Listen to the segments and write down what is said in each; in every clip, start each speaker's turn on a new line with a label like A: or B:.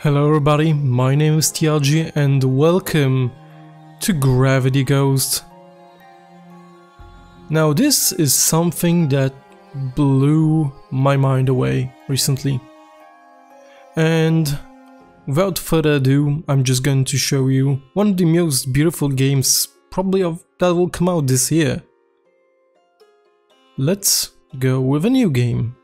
A: Hello everybody, my name is TRG and welcome to Gravity Ghost. Now this is something that blew my mind away recently. And without further ado, I'm just going to show you one of the most beautiful games probably of that will come out this year. Let's go with a new game.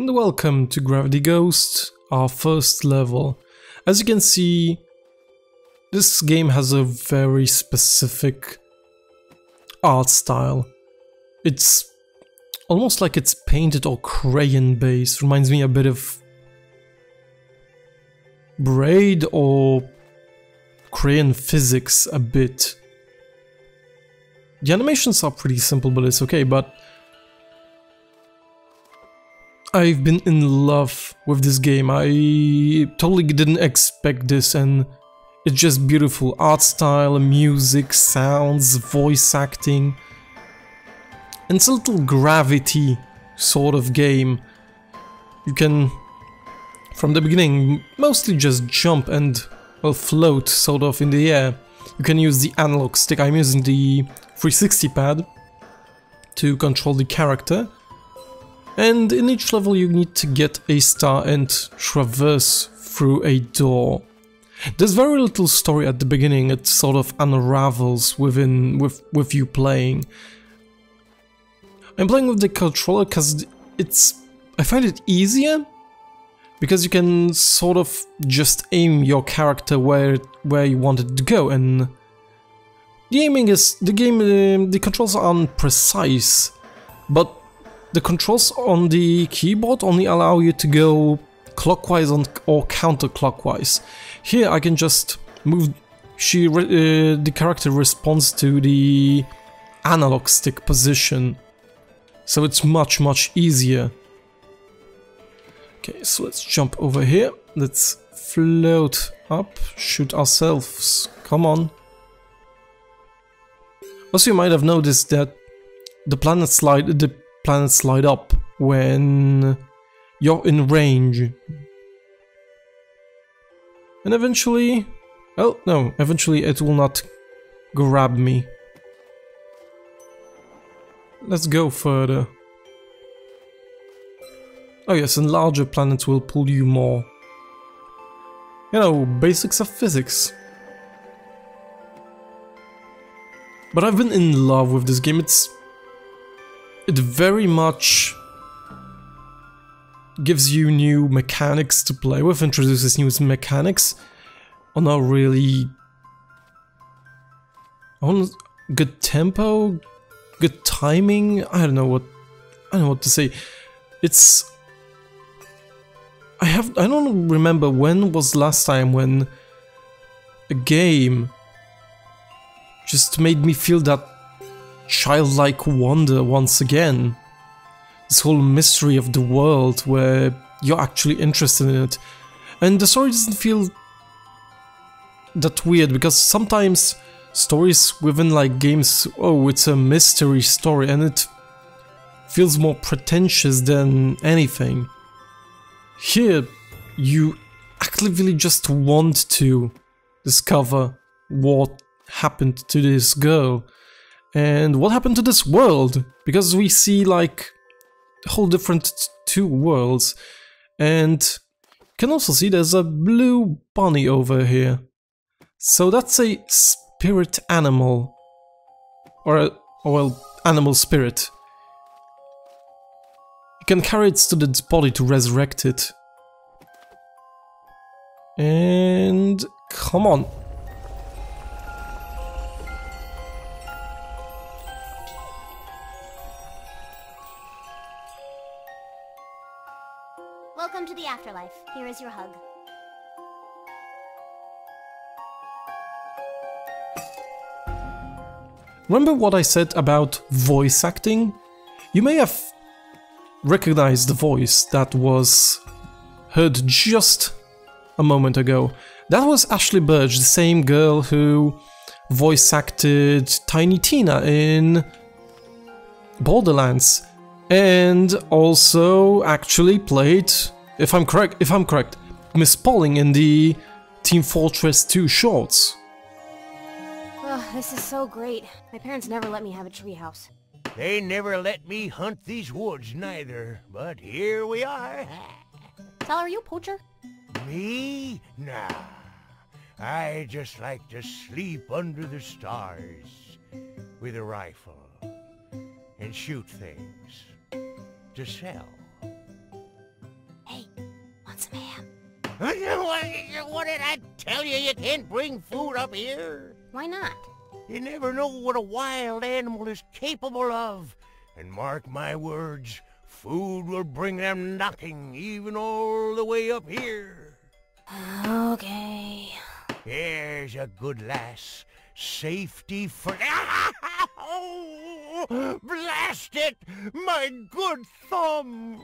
A: And welcome to Gravity Ghost, our first level. As you can see, this game has a very specific art style. It's almost like it's painted or crayon based, reminds me a bit of Braid or crayon physics a bit. The animations are pretty simple, but it's okay, but I've been in love with this game. I totally didn't expect this and it's just beautiful. Art style, music, sounds, voice acting. It's a little gravity sort of game. You can, from the beginning, mostly just jump and, well, float sort of in the air. You can use the analog stick. I'm using the 360 pad to control the character. And in each level you need to get a star and traverse through a door. There's very little story at the beginning, it sort of unravels within with, with you playing. I'm playing with the controller because it's... I find it easier because you can sort of just aim your character where where you want it to go and the aiming is the game uh, the controls are imprecise but the controls on the keyboard only allow you to go clockwise or counterclockwise. Here I can just move. She, uh, the character responds to the analog stick position, so it's much much easier. Okay, so let's jump over here. Let's float up, shoot ourselves. Come on. Also, you might have noticed that the planet slide the planets light up when you're in range. And eventually... Oh, no, eventually it will not grab me. Let's go further. Oh yes, and larger planets will pull you more. You know, basics of physics. But I've been in love with this game, it's it very much gives you new mechanics to play with, introduces new mechanics on a really on good tempo, good timing. I don't know what I don't know what to say. It's I have I don't remember when was last time when a game just made me feel that childlike wonder once again. This whole mystery of the world where you're actually interested in it. And the story doesn't feel that weird because sometimes stories within like games, oh, it's a mystery story and it feels more pretentious than anything. Here, you actively just want to discover what happened to this girl and what happened to this world? Because we see like whole different two worlds. And can also see there's a blue bunny over here. So that's a spirit animal. Or a well animal spirit. You can carry it to its body to resurrect it. And come on
B: Welcome to the afterlife. Here is your hug.
A: Remember what I said about voice acting? You may have recognized the voice that was heard just a moment ago. That was Ashly Burch, the same girl who voice acted Tiny Tina in Borderlands and also actually played, if I'm correct, if I'm correct, Miss Pauling in the Team Fortress 2 shorts.
C: Oh, this is so great. My parents never let me have a treehouse.
D: They never let me hunt these woods neither, but here we are.
C: Sal, are you a poacher?
D: Me? Nah. I just like to sleep under the stars with a rifle and shoot things to sell.
C: Hey, want?
D: What did I tell you? You can't bring food up here.
C: Why not?
D: You never know what a wild animal is capable of. And mark my words, food will bring them knocking even all the way up here.
C: Okay.
D: Here's a good lass. Safety for... oh, blast it! My good thumb!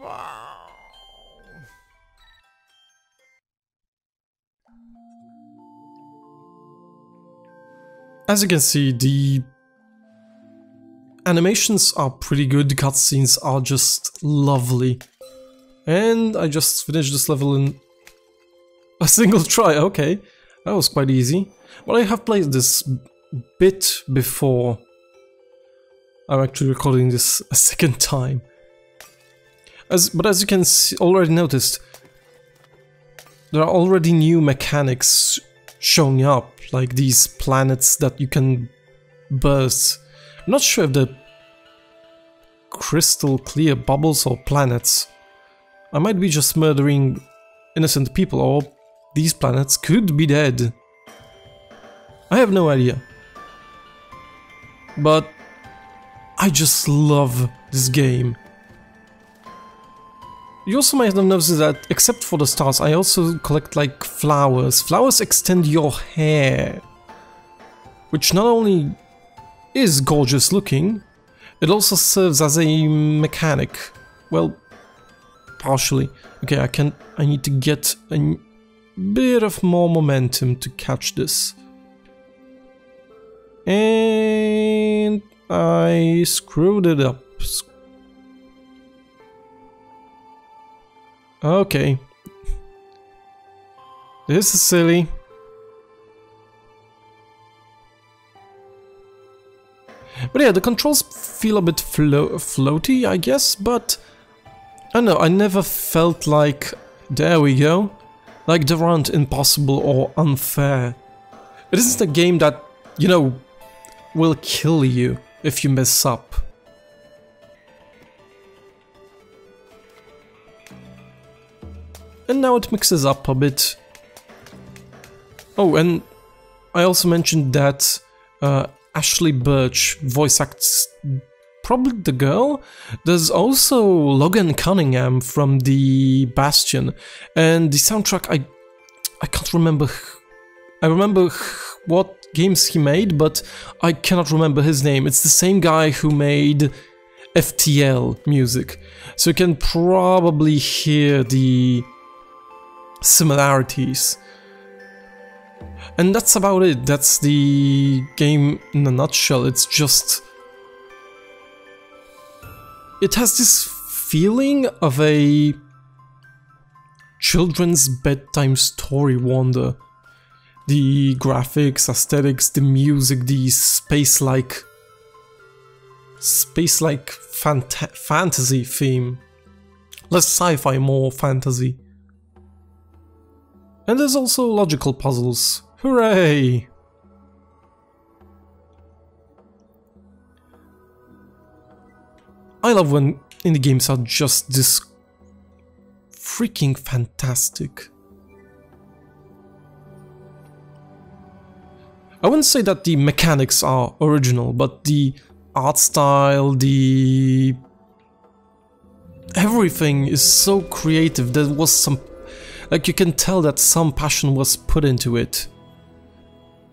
A: As you can see, the animations are pretty good, the cutscenes are just lovely. And I just finished this level in a single try, okay. That was quite easy. But I have played this bit before. I'm actually recording this a second time. As, but as you can see, already noticed, there are already new mechanics showing up, like these planets that you can burst. I'm not sure if they're crystal clear bubbles or planets. I might be just murdering innocent people or these planets could be dead. I have no idea. But I just love this game. You also might have noticed that, except for the stars, I also collect like flowers. Flowers extend your hair. Which not only is gorgeous looking, it also serves as a mechanic. Well, partially. Okay, I can. I need to get a bit of more momentum to catch this. And I screwed it up. Okay. This is silly. But yeah, the controls feel a bit flo floaty, I guess, but... I don't know, I never felt like... There we go. Like they aren't impossible or unfair. It isn't a game that, you know, will kill you if you mess up. And now it mixes up a bit. Oh, and I also mentioned that uh, Ashly Burch voice acts probably the girl. There's also Logan Cunningham from the Bastion, and the soundtrack I I can't remember. I remember what games he made, but I cannot remember his name. It's the same guy who made FTL music. So you can probably hear the similarities. And that's about it. That's the game in a nutshell. It's just... It has this feeling of a children's bedtime story wonder. The graphics, aesthetics, the music, the space-like space-like fanta fantasy theme. Less sci-fi, more fantasy. And there's also logical puzzles. Hooray! I love when indie games are just this freaking fantastic. I wouldn't say that the mechanics are original, but the art style, the... Everything is so creative, there was some... Like you can tell that some passion was put into it.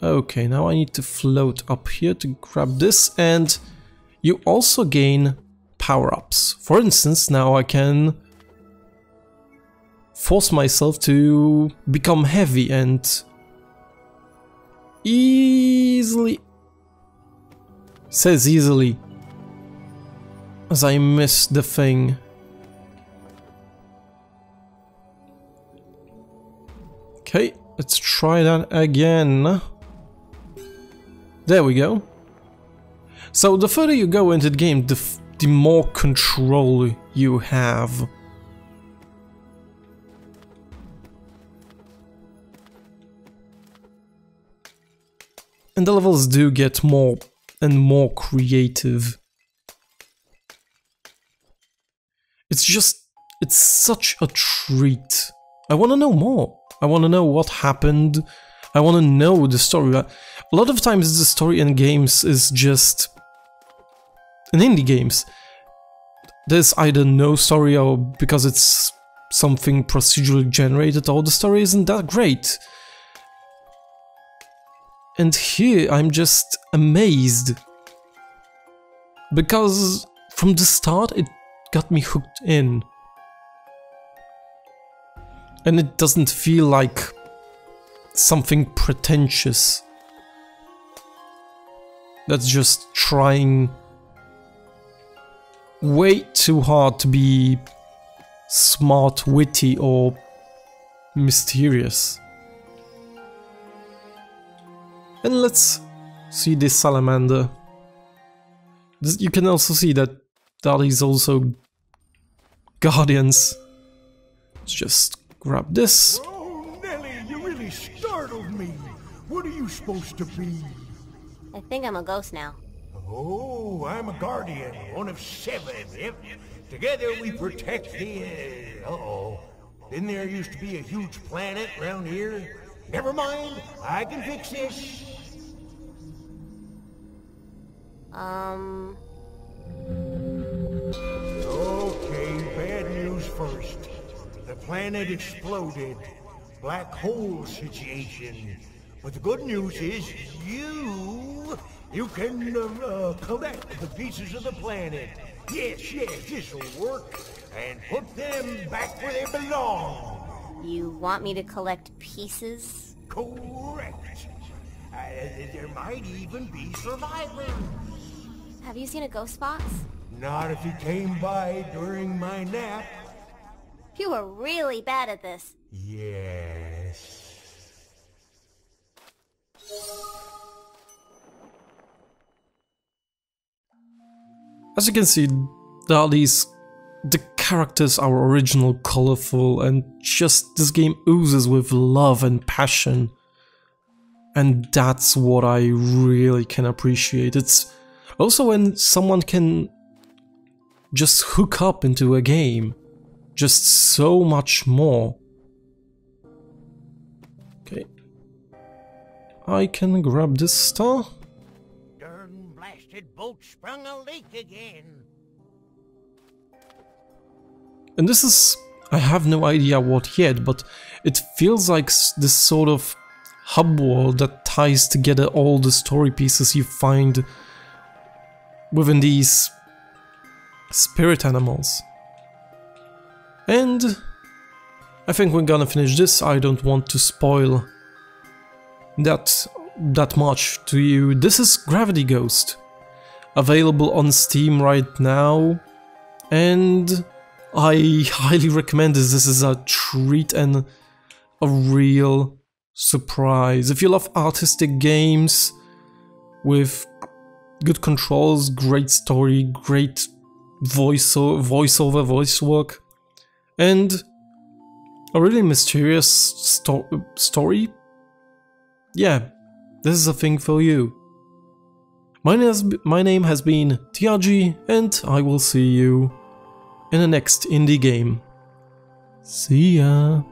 A: Okay, now I need to float up here to grab this and you also gain power-ups. For instance, now I can force myself to become heavy and easily says easily as I miss the thing. Okay, let's try that again. There we go. So the further you go into the game, the, the more control you have. And the levels do get more and more creative. It's just, it's such a treat. I want to know more. I want to know what happened. I want to know the story. A lot of times the story in games is just... In indie games, there's either no story or because it's something procedurally generated or the story isn't that great. And here I'm just amazed. Because from the start it got me hooked in. And it doesn't feel like something pretentious. That's just trying way too hard to be smart, witty or mysterious. And let's see this salamander. You can also see that that is also guardians. Let's just grab this.
D: Oh, Nelly, you really startled me. What are you supposed to be?
C: I think I'm a ghost now.
D: Oh, I'm a guardian, one of seven. Yep. Together we protect the... Uh, uh-oh. Didn't there used to be a huge planet around here? Never mind, I can fix this.
C: Um...
D: Okay, bad news first. Planet exploded. Black hole situation. But the good news is, you... You can, uh, uh, collect the pieces of the planet. Yes, yes, this'll work. And put them back where they belong.
C: You want me to collect pieces?
D: Correct. Uh, there might even be survivors.
C: Have you seen a ghost fox?
D: Not if you came by during my nap.
C: You were really bad at this.
D: Yes.
A: As you can see, there are these... The characters are original, colorful, and just this game oozes with love and passion. And that's what I really can appreciate. It's also when someone can just hook up into a game. Just so much more. Okay. I can grab this star.
D: Darn blasted boat sprung a leak again.
A: And this is... I have no idea what yet, but it feels like this sort of hub world that ties together all the story pieces you find within these spirit animals. And I think we're gonna finish this. I don't want to spoil that that much to you. This is Gravity Ghost, available on Steam right now, and I highly recommend this. This is a treat and a real surprise. If you love artistic games with good controls, great story, great voice voiceover, voice work, and a really mysterious sto story, yeah, this is a thing for you. My, my name has been TRG, and I will see you in the next indie game. See ya!